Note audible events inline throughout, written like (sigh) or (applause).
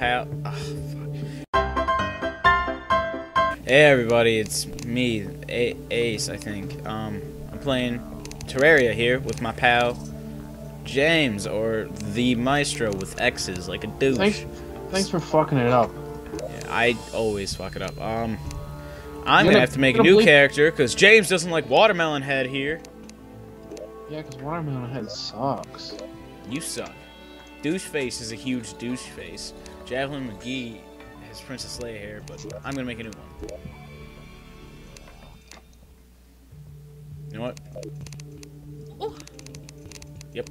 pal. Oh, hey everybody, it's me, A Ace. I think. Um, I'm playing Terraria here with my pal James, or the Maestro with X's, like a douche. Thanks, thanks for fucking it up. Yeah, I always fuck it up. Um, I'm gonna gonna- have to make a new character because James doesn't like Watermelon Head here. Yeah, because Watermelon Head sucks. You suck. Douche face is a huge douche face. Javelin McGee has Princess Leia hair, but I'm gonna make a new one. You know what? Yep,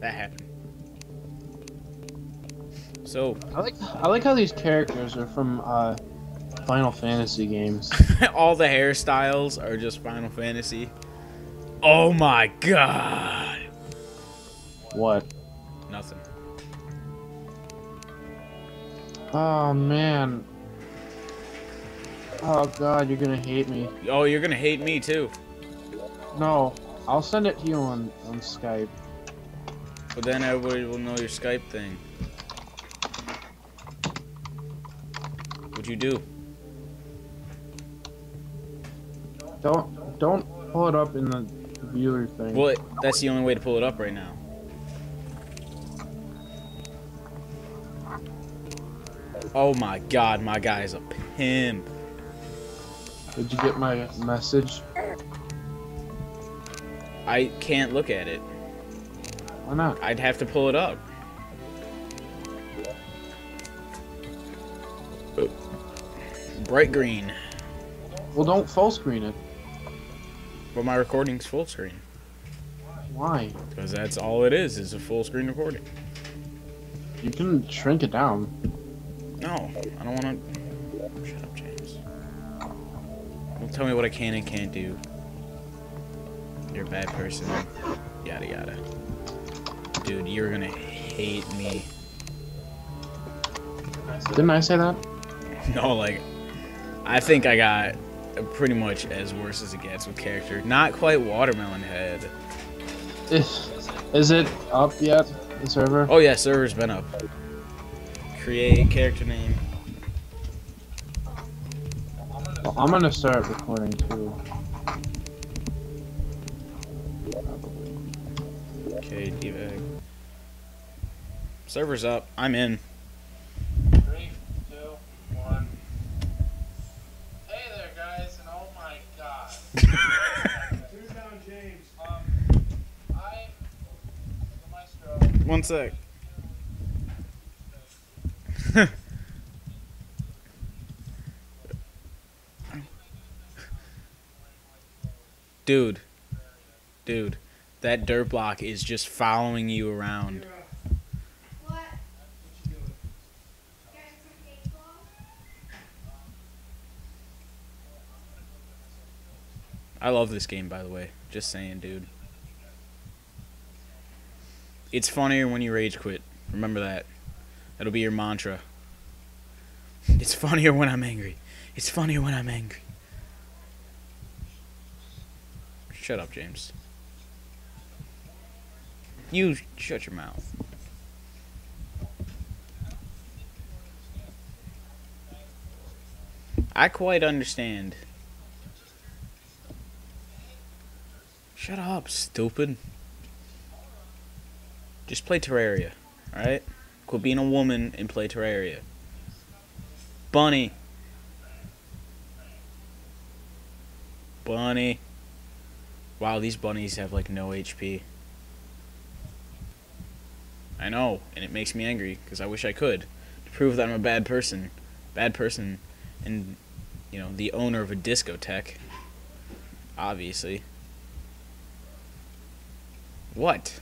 that happened. So, I like I like how these characters are from uh, Final Fantasy games. (laughs) all the hairstyles are just Final Fantasy. Oh my god! what? Nothing. Oh man. Oh god, you're gonna hate me. Oh, you're gonna hate me too. No, I'll send it to you on on Skype. But then everybody will know your Skype thing. What'd you do? Don't don't pull it up in the viewer thing. Well, that's the only way to pull it up right now. Oh my god, my guy is a pimp. Did you get my message? I can't look at it. Why not? I'd have to pull it up. Bright green. Well, don't full screen it. But my recording's full screen. Why? Because that's all it is, is a full screen recording. You can shrink it down. Don't want to. Shut up, James. Don't tell me what I can and can't do. You're a bad person. Yada yada. Dude, you're gonna hate me. Didn't I say that? (laughs) No, like, I think I got pretty much as worse as it gets with character. Not quite Watermelon Head. Is, is it up yet? The server? Oh yeah, server's been up. Create character name. Well, I'm gonna start recording too. Okay, devag. Server's up. I'm in. Three, two, one. Hey there, guys, and oh my god. (laughs) Who's down, James? Um, I'm the maestro. One sec. (laughs) Dude. Dude. That dirt block is just following you around. What? you doing? Getting some cake ball? I love this game, by the way. Just saying, dude. It's funnier when you rage quit. Remember that. That'll be your mantra. It's funnier when I'm angry. It's funnier when I'm angry. Shut up, James. You shut your mouth. I quite understand. Shut up, stupid. Just play Terraria, alright? Quit being a woman and play Terraria. Bunny. Bunny. Wow, these bunnies have like no HP. I know, and it makes me angry because I wish I could to prove that I'm a bad person, bad person, and you know the owner of a discotheque. Obviously. What?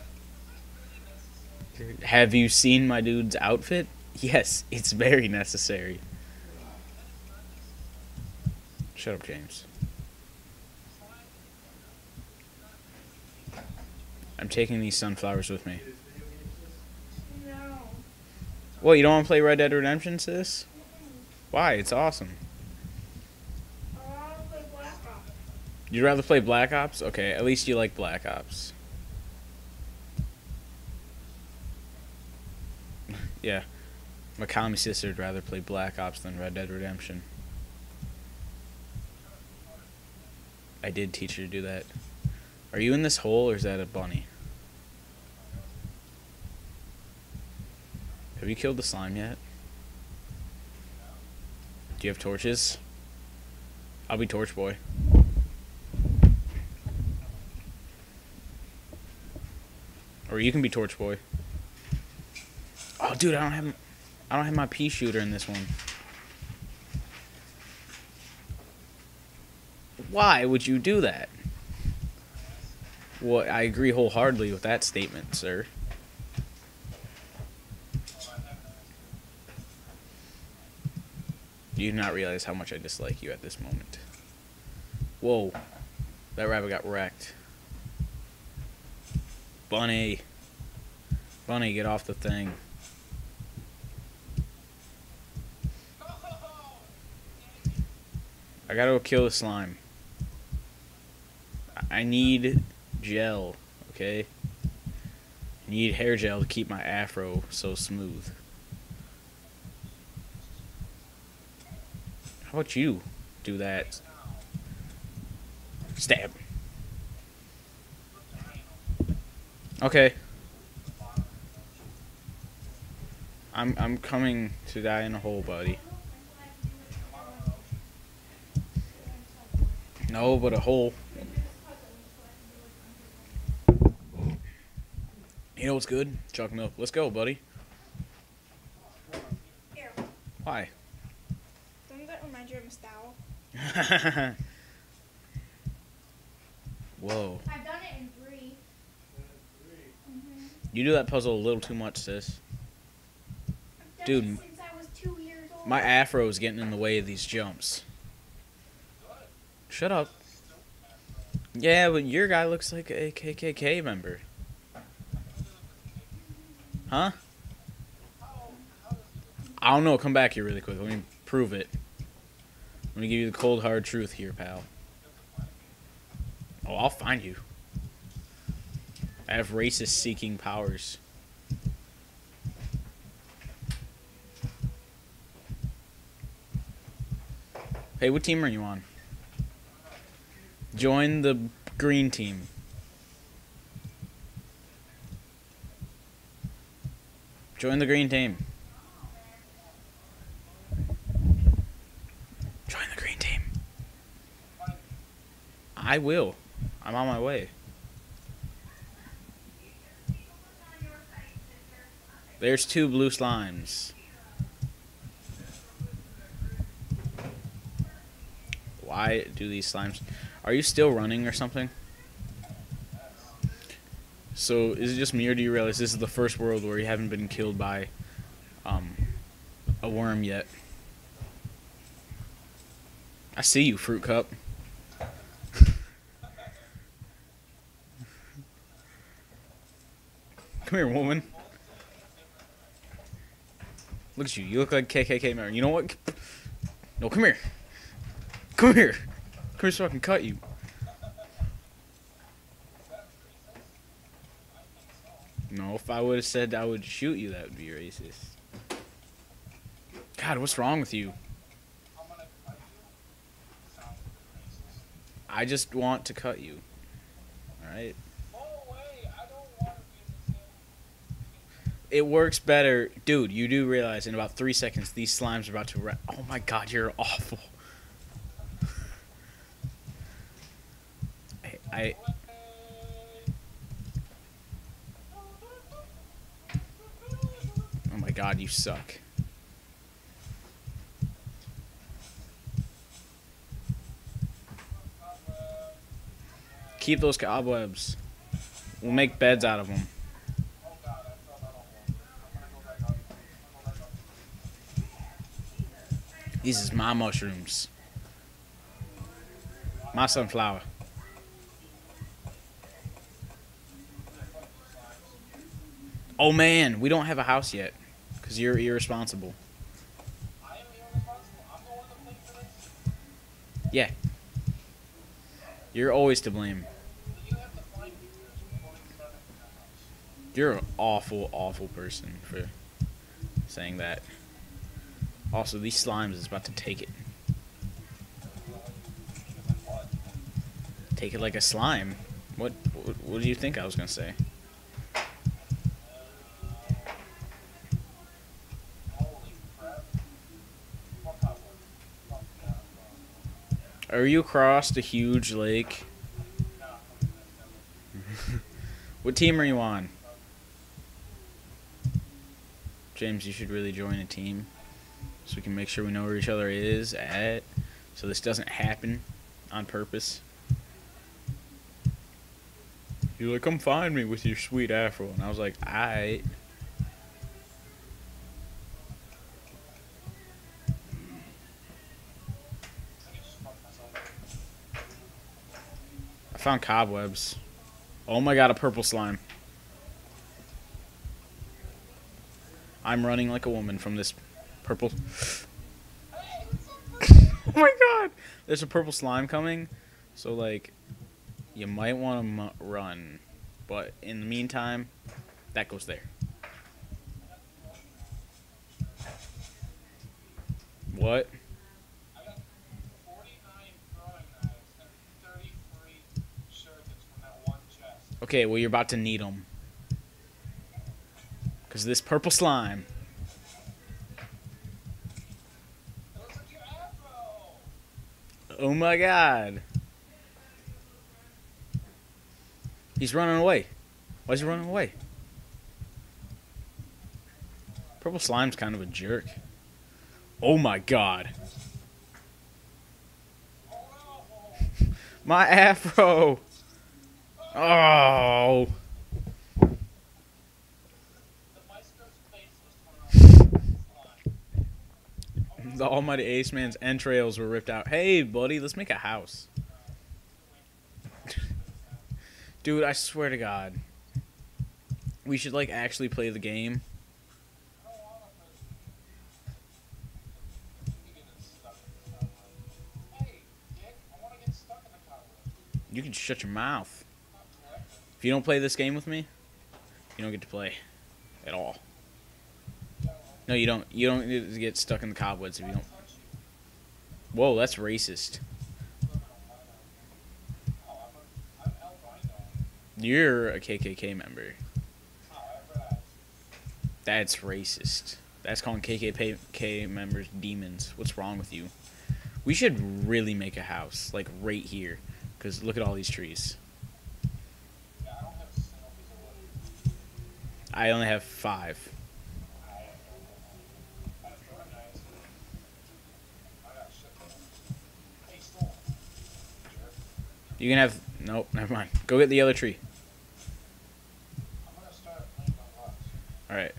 Have you seen my dude's outfit? Yes, it's very necessary. Shut up, James. I'm taking these sunflowers with me. No. What, you don't want to play Red Dead Redemption, sis? Why? It's awesome. I want to play Black Ops. You'd rather play Black Ops? Okay, at least you like Black Ops. (laughs) yeah. My Makami's sister would rather play Black Ops than Red Dead Redemption. I did teach her to do that. Are you in this hole or is that a bunny? Have you killed the slime yet? Do you have torches? I'll be torch boy. Or you can be torch boy. Oh, dude, I don't have, I don't have my pea shooter in this one. Why would you do that? Well, I agree wholeheartedly with that statement, sir. You do not realize how much I dislike you at this moment. Whoa. That rabbit got wrecked. Bunny. Bunny, get off the thing. I gotta go kill the slime. I- I need gel, okay? I need hair gel to keep my afro so smooth. How about you do that? Stab. Okay. I'm I'm coming to die in a hole, buddy. No, but a hole. You know what's good? Chocolate milk. Let's go, buddy. Here. Why? Doesn't that remind you of Miss (laughs) Dowell? Whoa. I've done it in three. Mm-hmm. You do that puzzle a little too much, sis. I've done Dude. it since I was two years old. My afro is getting in the way of these jumps. Shut up. Yeah, but your guy looks like a KKK member. Huh? I don't know. Come back here really quick. Let me prove it. Let me give you the cold hard truth here, pal. Oh, I'll find you. I have racist seeking powers. Hey, what team are you on? Join the green team. Join the green team. Join the green team. I will. I'm on my way. There's two blue slimes. Why do these slimes? Are you still running or something? So is it just me or do you realize this is the first world where you haven't been killed by um, a worm yet? I see you, fruit cup. Come here, woman. Look at you. You look like KKK member. You know what? No, come here. Come here. Come here so I can cut you. If I would have said I would shoot you, that would be racist. God, what's wrong with you? I just want to cut you. Alright? It works better. Dude, you do realize in about three seconds these slimes are about to. Ra- oh my god, you're awful. (laughs) I, I. Oh my god, you suck. Keep those cobwebs. We'll make beds out of them. These is my mushrooms. My sunflower. Oh man, we don't have a house yet. Because you're irresponsible. Yeah. You're always to blame. You're an awful, awful person for saying that. Also, these slimes is about to take it. Take it like a slime. What, what, what do you think I was gonna say? Are you across a huge lake? (laughs) what team are you on? James, you should really join a team so we can make sure we know where each other is at so this doesn't happen on purpose. You're like, come find me with your sweet afro. And I was like, alright. Found cobwebs. Oh my god, a purple slime. I'm running like a woman from this purple. (laughs) oh my god! There's a purple slime coming. So, like, you might want to run. But in the meantime, that goes there. What? Okay, well, you're about to need them. Because this purple slime. Oh my god. He's running away. Why is he running away? Purple slime's kind of a jerk. Oh my god. (laughs) My afro. Oh. The almighty Ace Man's entrails were ripped out. Hey, buddy, let's make a house. Dude, I swear to God. We should, like, actually play the game. You can shut your mouth. If you don't play this game with me, you don't get to play at all. No, you don't. You don't get stuck in the cobwebs if you don't. Whoa, that's racist. You're a KKK member. That's racist. That's calling KKK members demons. What's wrong with you? We should really make a house, like right here. Because look at all these trees. I only have five. You can have. Nope, never mind. Go get the other tree. Alright.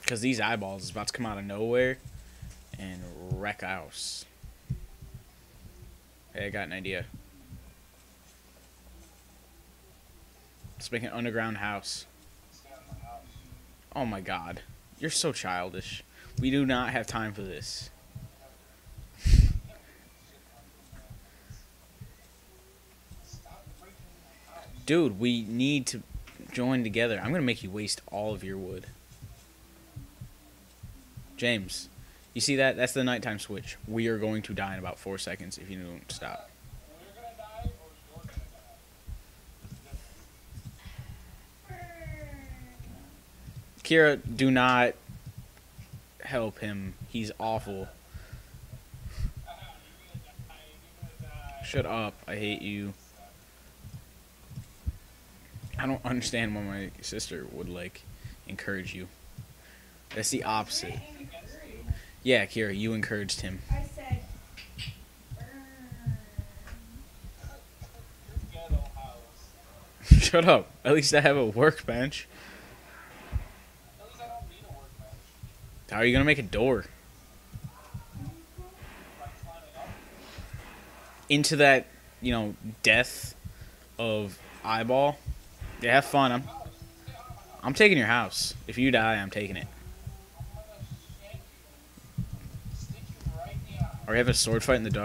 Because these eyeballs is about to come out of nowhere and wreck house. Hey, I got an idea. Make an underground house. Oh my god. You're so childish. We do not have time for this. Dude, we need to join together. I'm gonna make you waste all of your wood. James, you see that? That's the nighttime switch. We are going to die in about four seconds if you don't stop. Kira, do not help him. He's awful. Shut up. I hate you. I don't understand why my sister would like encourage you. That's the opposite. Yeah, Kira, you encouraged him. (laughs) Shut up. At least I have a workbench. How are you gonna make a door? Into that, you know, death of eyeball. Yeah, have fun. I'm, I'm taking your house. If you die, I'm taking it. Or you have a sword fight in the dark.